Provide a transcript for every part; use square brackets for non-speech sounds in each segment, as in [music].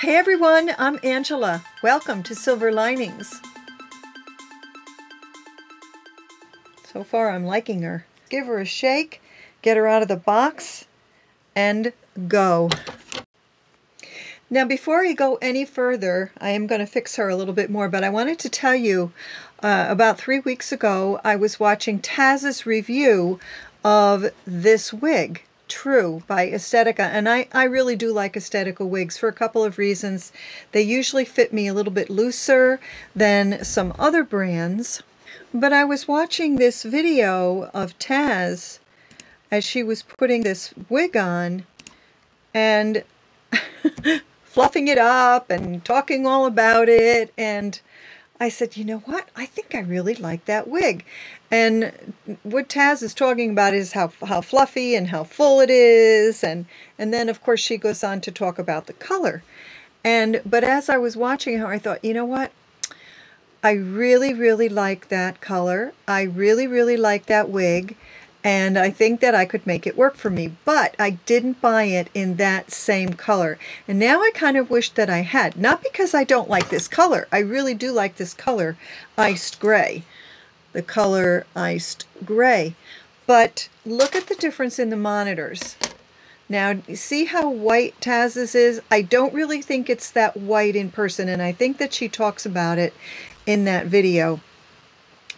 Hey everyone, I'm Angela. Welcome to Silver Linings. So far I'm liking her. Give her a shake, get her out of the box, and go. Now before I go any further, I am going to fix her a little bit more, but I wanted to tell you uh, about three weeks ago I was watching Taz's review of this wig. True by Estetica. And I, I really do like Estetica wigs for a couple of reasons. They usually fit me a little bit looser than some other brands. But I was watching this video of Taz as she was putting this wig on and [laughs] fluffing it up and talking all about it. And I said, you know what? I think I really like that wig. And what Taz is talking about is how, how fluffy and how full it is. And, and then, of course, she goes on to talk about the color. And But as I was watching her, I thought, you know what? I really, really like that color. I really, really like that wig and I think that I could make it work for me, but I didn't buy it in that same color. And now I kind of wish that I had, not because I don't like this color. I really do like this color, iced gray, the color iced gray. But look at the difference in the monitors. Now, see how white Taz's is? I don't really think it's that white in person, and I think that she talks about it in that video.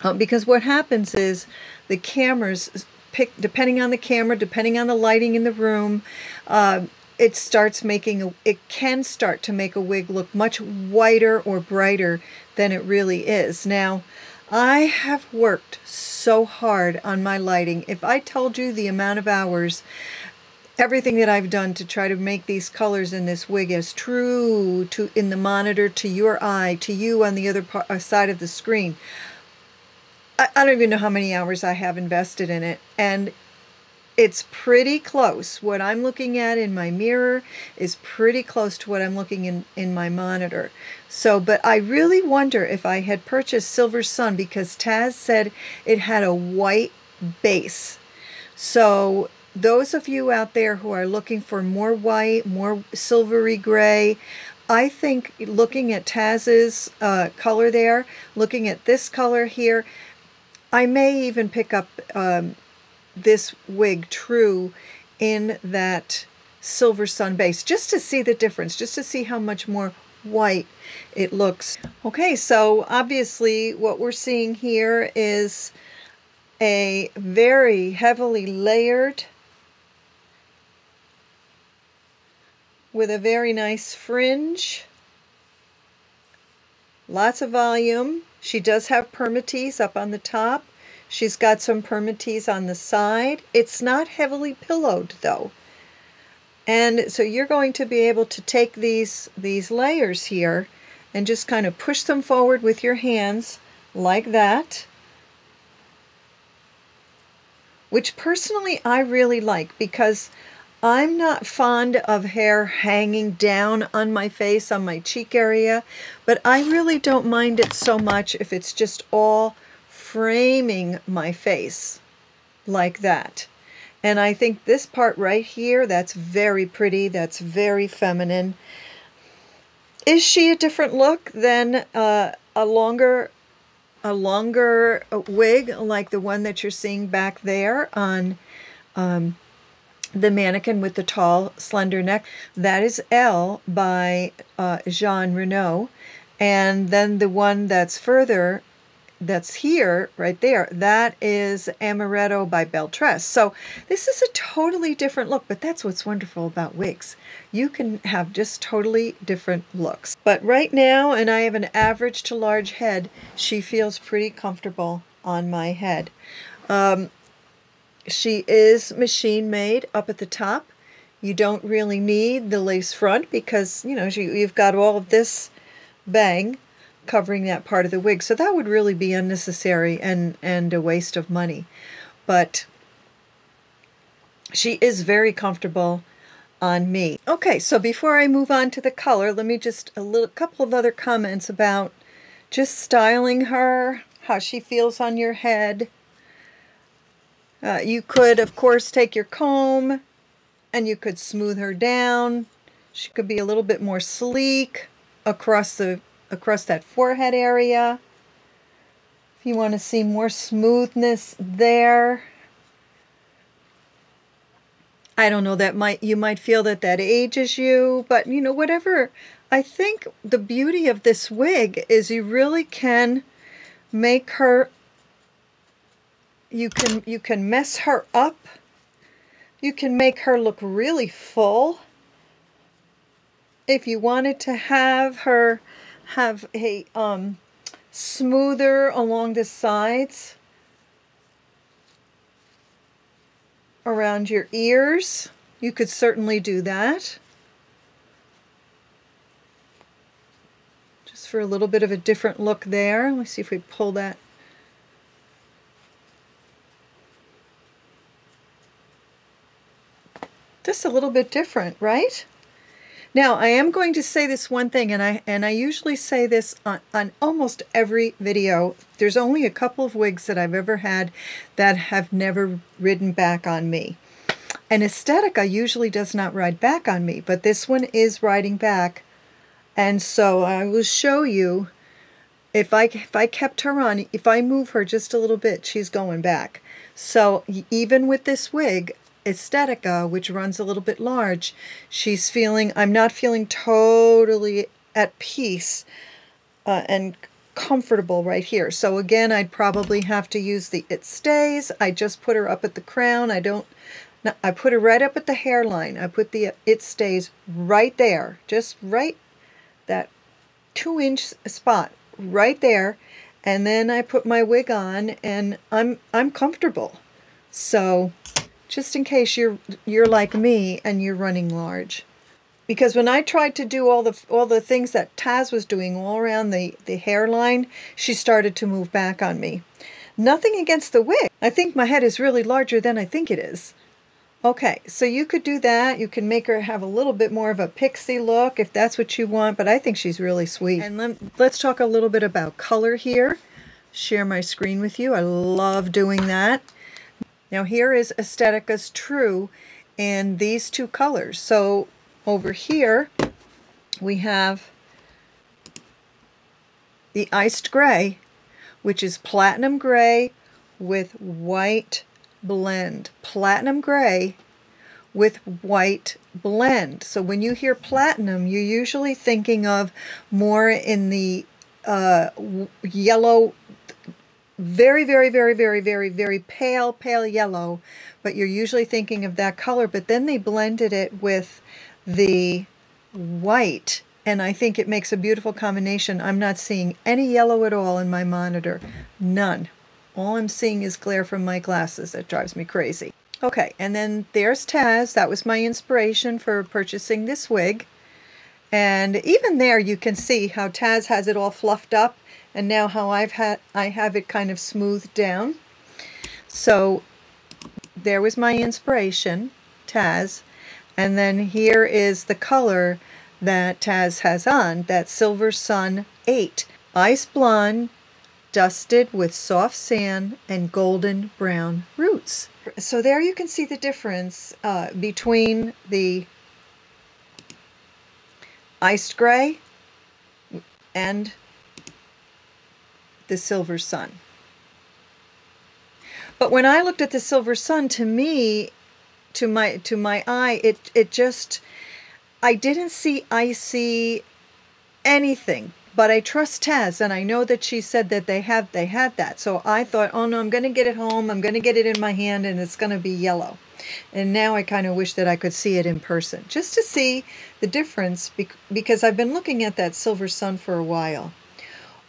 Uh, because what happens is the cameras pick, depending on the camera, depending on the lighting in the room, uh, it starts making, a, it can start to make a wig look much whiter or brighter than it really is. Now, I have worked so hard on my lighting. If I told you the amount of hours, everything that I've done to try to make these colors in this wig as true to in the monitor to your eye, to you on the other part, uh, side of the screen, I, I don't even know how many hours I have invested in it. And it's pretty close. What I'm looking at in my mirror is pretty close to what I'm looking in, in my monitor. So, but I really wonder if I had purchased Silver Sun because Taz said it had a white base. So those of you out there who are looking for more white, more silvery gray, I think looking at Taz's uh, color there, looking at this color here, I may even pick up um, this wig true in that silver sun base just to see the difference, just to see how much more white it looks. Okay, so obviously what we're seeing here is a very heavily layered with a very nice fringe. Lots of volume. She does have permatease up on the top. She's got some permatease on the side. It's not heavily pillowed though. And so you're going to be able to take these, these layers here and just kind of push them forward with your hands like that. Which personally I really like because I'm not fond of hair hanging down on my face, on my cheek area, but I really don't mind it so much if it's just all framing my face like that. And I think this part right here, that's very pretty, that's very feminine. Is she a different look than uh, a longer a longer wig like the one that you're seeing back there on um, the mannequin with the tall, slender neck. That is L by uh, Jon Renau. And then the one that's further, that's here, right there, that is Amaretto by Belletress. So this is a totally different look, but that's what's wonderful about wigs. You can have just totally different looks. But right now, and I have an average to large head, she feels pretty comfortable on my head. Um, she is machine made up at the top. You don't really need the lace front because, you know, you've got all of this bang covering that part of the wig. So that would really be unnecessary and, and a waste of money. But she is very comfortable on me. Okay, so before I move on to the color, let me just a little couple of other comments about just styling her, how she feels on your head, uh, you could, of course, take your comb and you could smooth her down She could be a little bit more sleek across the across that forehead area. If you want to see more smoothness there. I don't know that might you might feel that that ages you, but you know whatever. I think the beauty of this wig is you really can make her you can you can mess her up. You can make her look really full. If you wanted to have her have a um, smoother along the sides, around your ears, you could certainly do that. Just for a little bit of a different look there. Let me see if we pull that just a little bit different, right? Now, I am going to say this one thing, and I and I usually say this on, on almost every video. There's only a couple of wigs that I've ever had that have never ridden back on me. And Estetica usually does not ride back on me, but this one is riding back. And so I will show you if I if I kept her on, if I move her just a little bit, she's going back. So even with this wig, Estetica, which runs a little bit large, she's feeling, I'm not feeling totally at peace uh, and comfortable right here. So again, I'd probably have to use the It Stays. I just put her up at the crown. I don't, I put her right up at the hairline. I put the It Stays right there, just right that two inch spot right there. And then I put my wig on and I'm, I'm comfortable. So just in case you're you're like me and you're running large. Because when I tried to do all the all the things that Taz was doing all around the, the hairline, she started to move back on me. Nothing against the wig. I think my head is really larger than I think it is. Okay, so you could do that. You can make her have a little bit more of a pixie look if that's what you want, but I think she's really sweet. And let, let's talk a little bit about color here. Share my screen with you. I love doing that. Now here is Estetica's True in these two colors. So over here we have the Iced Gray, which is Platinum Gray with white blend. Platinum Gray with white blend. So when you hear platinum, you're usually thinking of more in the uh, yellow very, very, very, very, very, very pale, pale yellow, but you're usually thinking of that color. But then they blended it with the white, and I think it makes a beautiful combination. I'm not seeing any yellow at all in my monitor. None. All I'm seeing is glare from my glasses. That drives me crazy. Okay, and then there's Taz. That was my inspiration for purchasing this wig. And even there you can see how Taz has it all fluffed up and now how I've had I have it kind of smoothed down. So there was my inspiration, Taz, and then here is the color that Taz has on, that Silver Sun 8. Ice blonde, dusted with soft sand and golden brown roots. So there you can see the difference uh, between the iced gray and the silver sun. But when I looked at the silver sun, to me, to my to my eye, it it just I didn't see icy anything. But I trust Taz, and I know that she said that they have they had that. So I thought, oh no, I'm going to get it home. I'm going to get it in my hand, and it's going to be yellow. And now I kind of wish that I could see it in person, just to see the difference, because I've been looking at that silver sun for a while.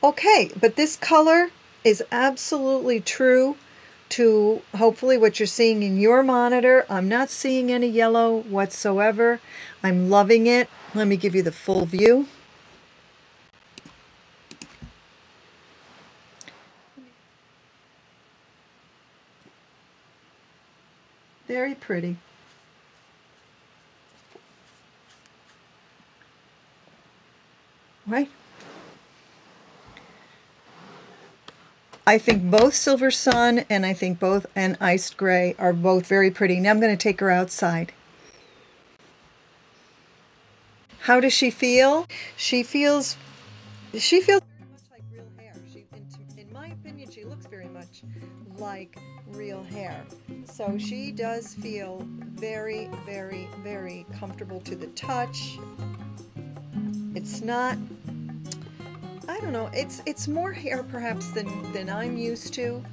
Okay, but this color is absolutely true to hopefully what you're seeing in your monitor. I'm not seeing any yellow whatsoever. I'm loving it. Let me give you the full view. Very pretty. Right? I think both Silver Sun and I think both and Iced Gray are both very pretty. Now I'm going to take her outside. How does she feel? She feels she feels like real hair. She, in, in my opinion, she looks very much like real hair. So she does feel very, very, very comfortable to the touch. It's not don't know. It's it's more hair perhaps than than I'm used to.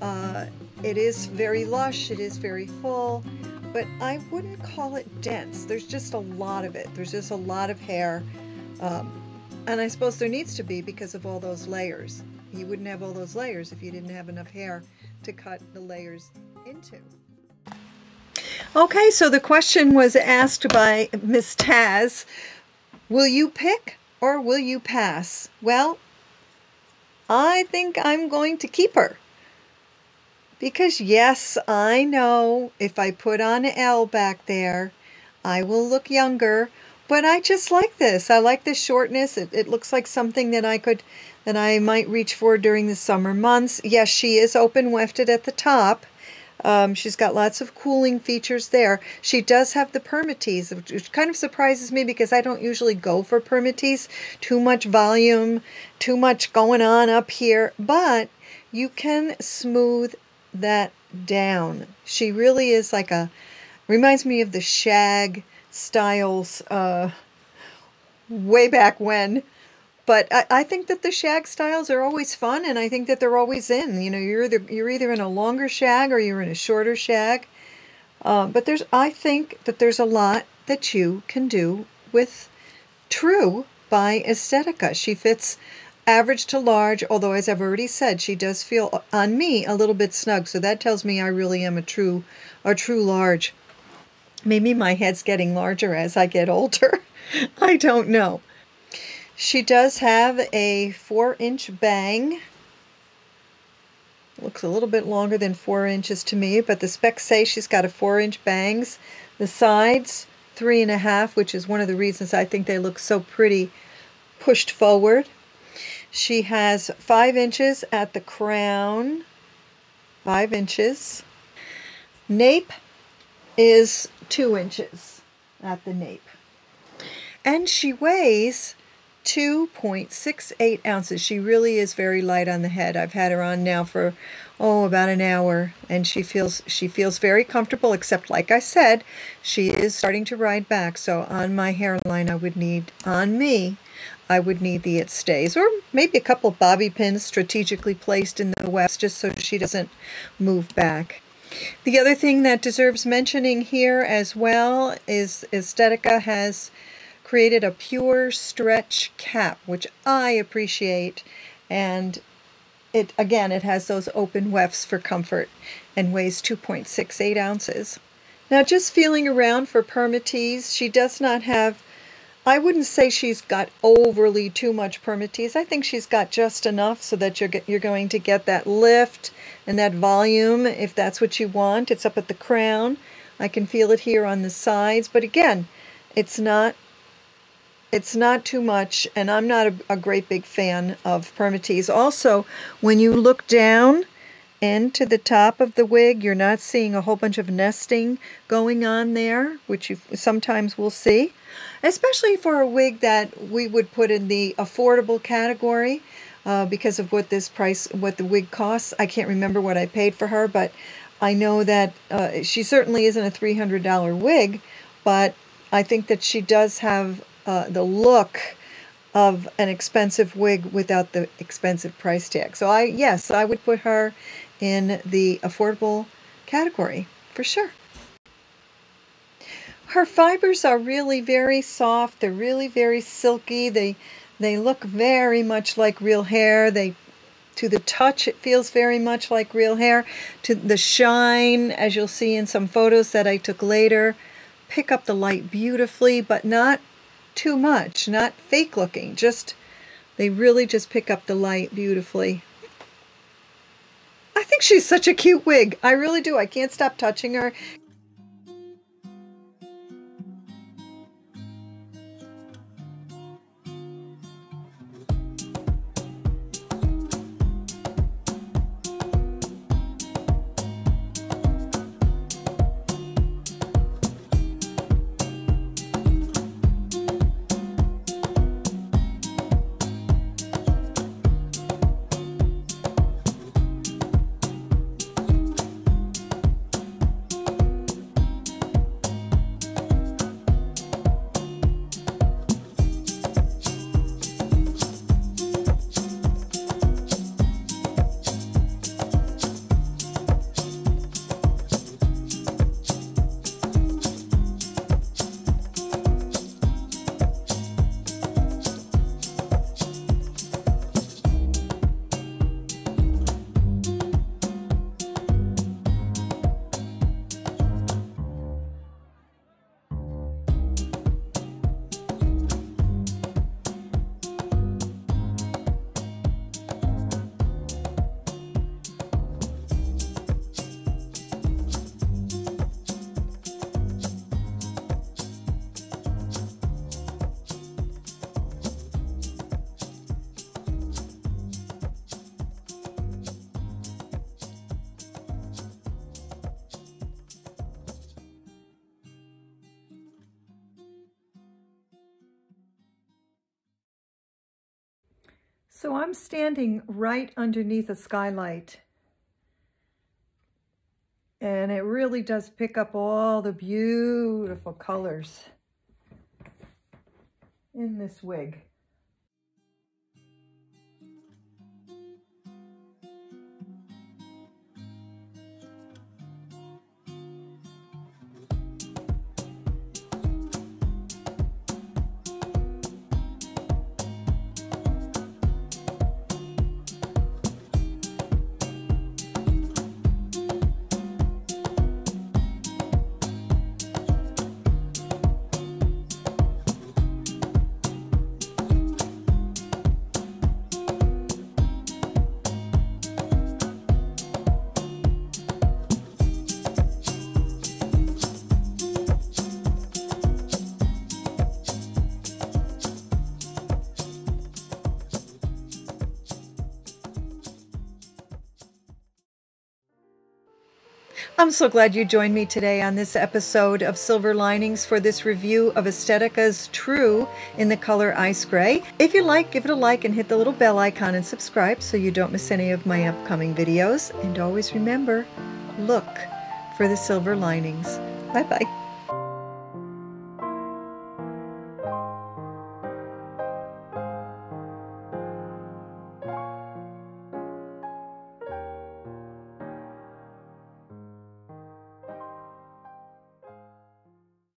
Uh, it is very lush. It is very full, but I wouldn't call it dense. There's just a lot of it. There's just a lot of hair, um, and I suppose there needs to be because of all those layers. You wouldn't have all those layers if you didn't have enough hair to cut the layers into. Okay, so the question was asked by Miss Taz. Will you pick or will you pass? Well, I think I'm going to keep her. Because yes, I know if I put on an L back there, I will look younger. But I just like this. I like the shortness. It, it looks like something that I could, that I might reach for during the summer months. Yes, she is open wefted at the top. Um, she's got lots of cooling features there. She does have the permatease, which kind of surprises me because I don't usually go for permatease. Too much volume, too much going on up here, but you can smooth that down. She really is like a, reminds me of the shag styles uh, way back when but I, I, think that the shag styles are always fun and I think that they're always in. You know, you're either you're either in a longer shag or you're in a shorter shag. Uh, but there's I think that there's a lot that you can do with True by Estetica. She fits average to large, although as I've already said, she does feel on me a little bit snug. So that tells me I really am a true a true large. Maybe my head's getting larger as I get older. [laughs] I don't know. She does have a four inch bang. Looks a little bit longer than four inches to me, but the specs say she's got a four inch bangs. The sides, three and a half, which is one of the reasons I think they look so pretty pushed forward. She has five inches at the crown, five inches. Nape is two inches at the nape. And she weighs 2.68 ounces. She really is very light on the head. I've had her on now for oh about an hour and she feels she feels very comfortable except like I said she is starting to ride back so on my hairline I would need on me I would need the it stays or maybe a couple bobby pins strategically placed in the wefts just so she doesn't move back. The other thing that deserves mentioning here as well is Estetica has created a pure stretch cap, which I appreciate. And it again, it has those open wefts for comfort and weighs 2.68 ounces. Now just feeling around for permatease, she does not have, I wouldn't say she's got overly too much permatease. I think she's got just enough so that you're, you're going to get that lift and that volume if that's what you want. It's up at the crown. I can feel it here on the sides, but again, it's not it's not too much, and I'm not a, a great big fan of permatease. Also, when you look down into the top of the wig, you're not seeing a whole bunch of nesting going on there, which you sometimes will see, especially for a wig that we would put in the affordable category. Uh, because of what this price, what the wig costs. I can't remember what I paid for her, but I know that uh, she certainly isn't a $300 wig, but I think that she does have uh, the look of an expensive wig without the expensive price tag. So I, yes, I would put her in the affordable category for sure. Her fibers are really very soft. They're really very silky. They they look very much like real hair. They to the touch it feels very much like real hair. To the shine, as you'll see in some photos that I took later, pick up the light beautifully, but not too much, not fake looking, just they really just pick up the light beautifully. I think she's such a cute wig. I really do. I can't stop touching her. So I'm standing right underneath a skylight. And it really does pick up all the beautiful colors in this wig. I'm so glad you joined me today on this episode of Silver Linings for this review of Estetica's True in the color Ice Gray. If you like, give it a like and hit the little bell icon and subscribe so you don't miss any of my upcoming videos. And always remember, look for the silver linings. Bye-bye.